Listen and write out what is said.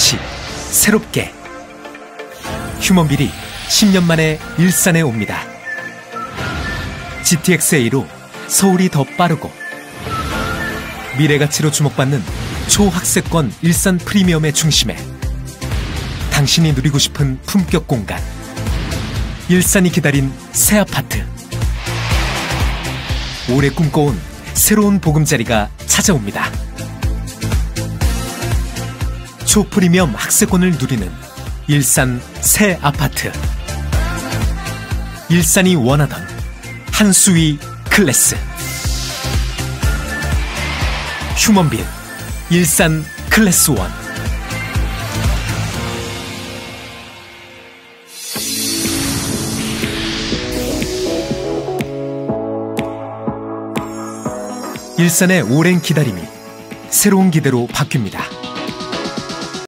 다시 새롭게 휴먼빌이 10년 만에 일산에 옵니다. GTX-A로 서울이 더 빠르고 미래 가치로 주목받는 초학세권 일산 프리미엄의 중심에 당신이 누리고 싶은 품격 공간 일산이 기다린 새 아파트 오래 꿈꿔온 새로운 보금자리가 찾아옵니다. 초 프리미엄 학세권을 누리는 일산 새 아파트. 일산이 원하던 한수위 클래스. 휴먼빈 일산 클래스 원. 일산의 오랜 기다림이 새로운 기대로 바뀝니다.